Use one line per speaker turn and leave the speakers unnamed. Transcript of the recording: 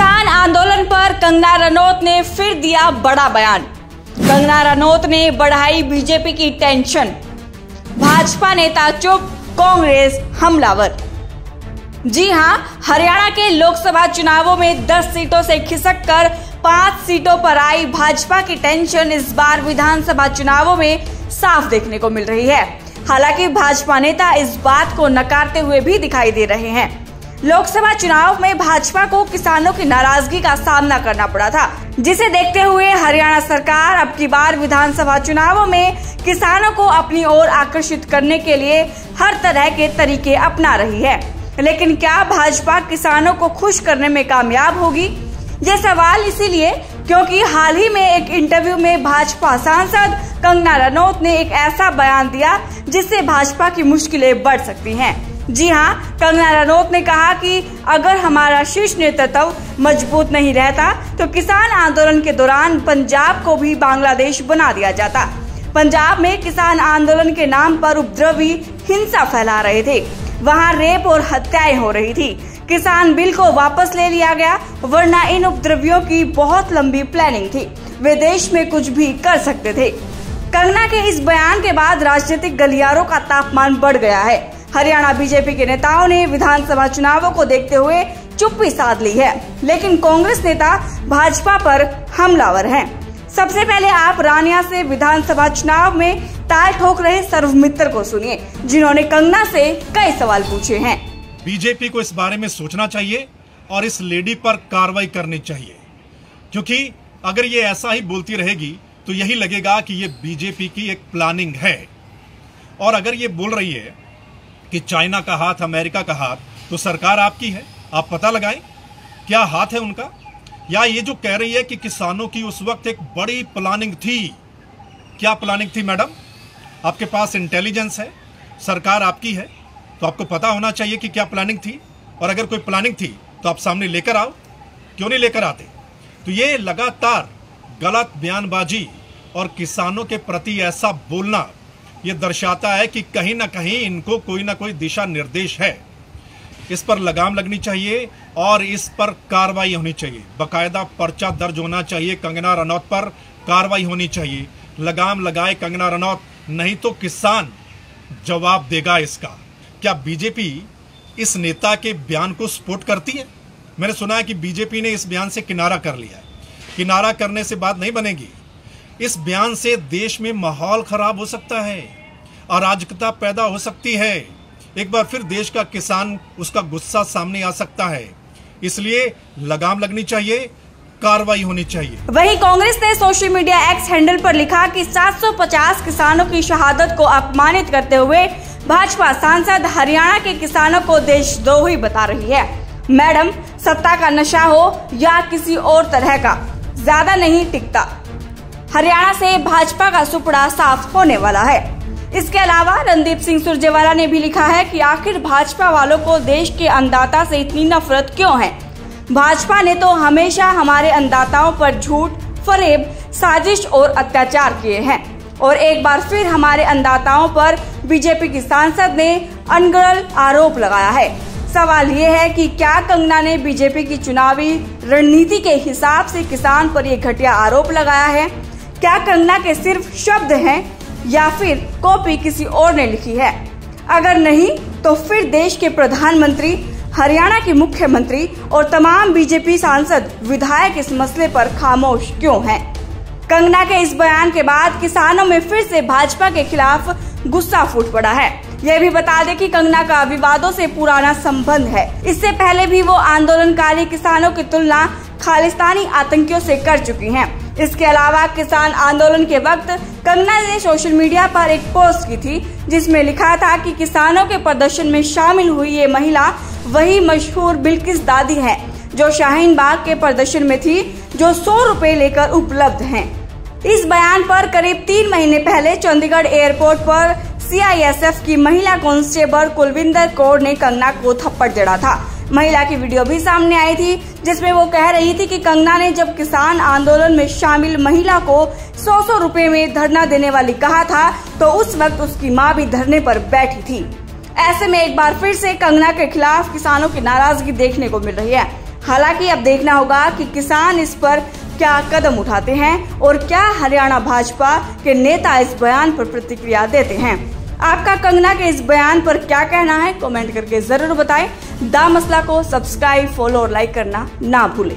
किसान आंदोलन पर कंगना रनौत ने फिर दिया बड़ा बयान। कंगना रनौत ने बढ़ाई बीजेपी की टेंशन। भाजपा नेता चुप, कांग्रेस हमलावर। जी हाँ, हरियाणा के लोकसभा चुनावों में 10 सीटों से खिसक कर पाँच सीटों पर आई भाजपा की टेंशन इस बार विधानसभा चुनावों में साफ़ देखने को मिल रही है। हालाँकि भाजपा नेता इस बात को नकारते हुए भी दिखाई दे रहे हैं। लोकसभा चुनाव में भाजपा को किसानों की नाराज़गी का सामना करना पड़ा था, जिसे देखते हुए हरियाणा सरकार अब की बार विधानसभा चुनावों में किसानों को अपनी ओर आकर्षित करने के लिए हर तरह के तरीके अपना रही है। लेकिन क्या भाजपा किसानों को खुश करने में कामयाब होगी? ये सवाल इसीलिए क्योंकि हाल ही में एक इंटरव्यू में भाजपा सांसद कंगना रनौत ने एक ऐसा बयान दिया जिससे भाजपा की मुश्किलें बढ़ सकती हैं। जी हाँ कंगना रनौत ने कहा कि अगर हमारा शीर्ष नेतृत्व मज़बूत नहीं रहता तो किसान आंदोलन के दौरान पंजाब को भी बांग्लादेश बना दिया जाता। पंजाब में किसान आंदोलन के नाम पर उपद्रवी हिंसा फैला रहे थे। वहाँ रेप और हत्याएँ हो रही थी। किसान बिल को वापस ले लिया गया, वरना इन उपद्रवियों की बहुत लंबी प्लानिंग थी। वे देश में कुछ भी कर सकते थे। कंगना के इस बयान के बाद राजनीतिक गलियारों का तापमान बढ़ गया है। हरियाणा बीजेपी के नेताओं ने विधानसभा चुनावों को देखते हुए चुप्पी साध ली है, लेकिन कांग्रेस नेता भाजपा पर हमलावर हैं। सबसे पहले आप रानिया से विधानसभा चुनाव में ताल ठोक रहे सर्व मित्र को सुनिए, जिन्होंने कंगना से कई सवाल पूछे हैं
बीजेपी को इस बारे में सोचना चाहिए और इस लेडी पर कार्रवाई करनी चाहिए, क्योंकि अगर ये ऐसा ही बोलती रहेगी तो यही लगेगा कि ये बीजेपी की एक प्लानिंग है और अगर ये बोल रही है कि चाइना का हाथ, अमेरिका का हाथ तो सरकार आपकी है। आप पता लगाएँ, क्या हाथ है उनका? या ये जो कह रही है कि किसानों की उस वक्त एक बड़ी प्लानिंग थी? क्या प्लानिंग थी, मैडम? आपके पास इंटेलिजेंस है, सरकार आपकी है तो आपको पता होना चाहिए कि क्या प्लानिंग थी। और अगर कोई प्लानिंग थी तो आप सामने लेकर आओ। क्यों नहीं लेकर आते? तो ये लगातार गलत बयानबाजी और किसानों के प्रति ऐसा बोलना ये दर्शाता है कि कहीं ना कहीं इनको कोई ना कोई दिशा निर्देश है। इस पर लगाम लगनी चाहिए और इस पर कार्रवाई होनी चाहिए। बकायदा पर्चा दर्ज होना चाहिए कंगना रनौत पर, कार्रवाई होनी चाहिए। लगाम लगाए कंगना रनौत, नहीं तो किसान जवाब देगा इसका। क्या बीजेपी इस नेता के बयान को सपोर्ट करती है? मैंने सुना है कि बीजेपी ने इस बयान से किनारा कर लिया है। किनारा करने से बात नहीं बनेगी। इस बयान से देश में माहौल खराब हो सकता है, अराजकता पैदा हो सकती है। एक बार फिर देश का किसान उसका गुस्सा सामने आ सकता है। इसलिए लगाम लगनी चाहिए, कार्रवाई होनी चाहिए।
वहीं कांग्रेस ने सोशल मीडिया एक्स हैंडल पर लिखा कि 750 किसानों की शहादत को अपमानित करते हुए भाजपा सांसद हरियाणा के किसानों को देशद्रोही बता रही है। मैडम, सत्ता का नशा हो या किसी और तरह का, ज़्यादा नहीं टिकता। हरियाणा से भाजपा का सुपड़ा साफ़ होने वाला है। इसके अलावा रणदीप सिंह सुरजेवाला ने भी लिखा है कि आखिर भाजपा वालों को देश के अन्नदाता से इतनी नफरत क्यों है? भाजपा ने तो हमेशा हमारे अन्नदाताओं पर झूठ, फरेब, साजिश और अत्याचार किए हैं। और एक बार फिर हमारे अन्नदाताओं पर बीजेपी की सांसद ने अनगढ़ आरोप लगाया है। सवाल ये है कि क्या कंगना ने बीजेपी की चुनावी रणनीति के हिसाब से किसान पर ये घटिया आरोप लगाया है? क्या कंगना के सिर्फ़ शब्द हैं या फिर कॉपी किसी और ने लिखी है अगर नहीं तो फिर देश के प्रधानमंत्री, हरियाणा के मुख्यमंत्री और तमाम बीजेपी सांसद विधायक इस मसले पर खामोश क्यों हैं? कंगना के इस बयान के बाद किसानों में फिर से भाजपा के खिलाफ गुस्सा फूट पड़ा है यह भी बता दें कि कंगना का विवादों से पुराना संबंध है इससे पहले भी वो आंदोलनकारी किसानों की तुलना खालिस्तानी आतंकियों से कर चुकी हैं। इसके अलावा किसान आंदोलन के वक्त कंगना ने सोशल मीडिया पर एक पोस्ट की थी, जिसमें लिखा था कि किसानों के प्रदर्शन में शामिल हुई ये महिला वही मशहूर बिल्किस दादी है, जो शाहीन बाग के प्रदर्शन में थी, जो सौ रुपए लेकर उपलब्ध हैं। इस बयान पर करीब तीन महीने पहले चंडीगढ़ एयरपोर्ट पर सीआईएसएफ की महिला कांस्टेबल कुलविंदर कौर ने कंगना को थप्पड़ जड़ा था महिला की वीडियो भी सामने आई थी, जिसमें वो कह रही थी कि कंगना ने जब किसान आंदोलन में शामिल महिला को सौ सौ रुपए में धरना देने वाली कहा था तो उस वक्त उसकी माँ भी धरने पर बैठी थी। ऐसे में एक बार फिर से कंगना के खिलाफ किसानों की नाराज़गी देखने को मिल रही है। हालाँकि अब देखना होगा कि किसान इस पर क्या कदम उठाते हैं और क्या हरियाणा भाजपा के नेता इस बयान पर प्रतिक्रिया देते हैं। आपका कंगना के इस बयान पर क्या कहना है, कमेंट करके ज़रूर बताएँ। द मसला को सब्सक्राइब, फॉलो और लाइक करना ना भूलें।